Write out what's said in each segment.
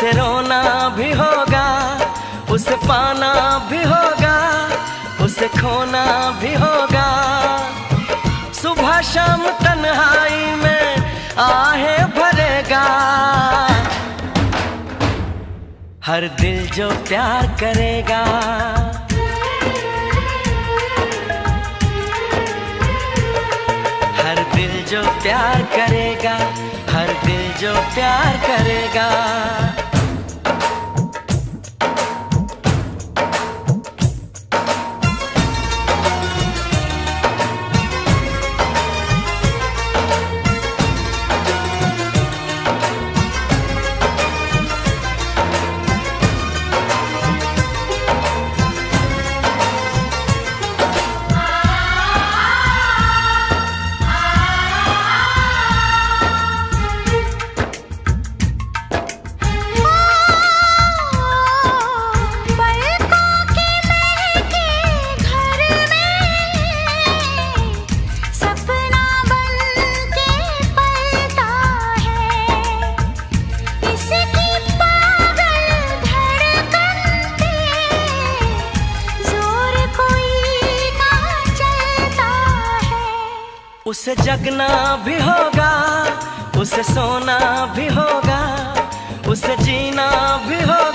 उसे रोना भी होगा, उसे पाना भी होगा, उसे खोना भी होगा। सुबह शाम तन्हाई में आहे भरेगा। हर दिल जो प्यार करेगा। हर दिल जो प्यार करेगा, हर दिल जो प्यार करेगा। उसे जगना भी होगा उसे सोना भी होगा उसे जीना भी होगा।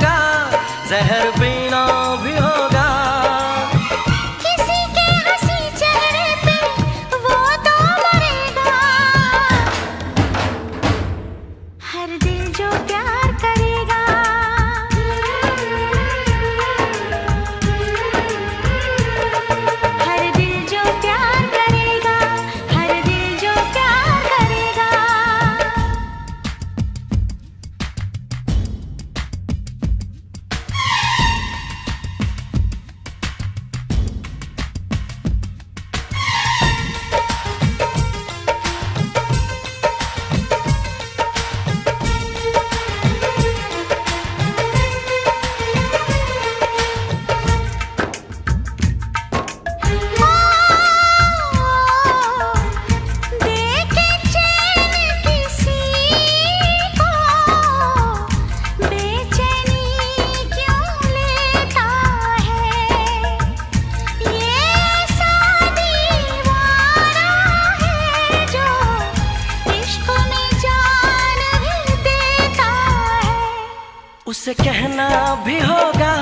उसे कहना भी होगा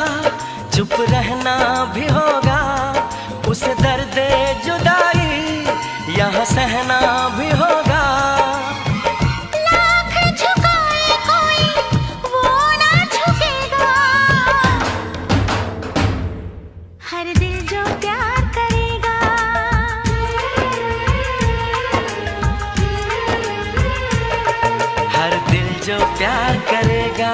चुप रहना भी होगा। उसे दर्द जुदाई यहाँ सहना भी होगा। कोई, हर दिल जो प्यार करेगा। हर दिल जो प्यार करेगा।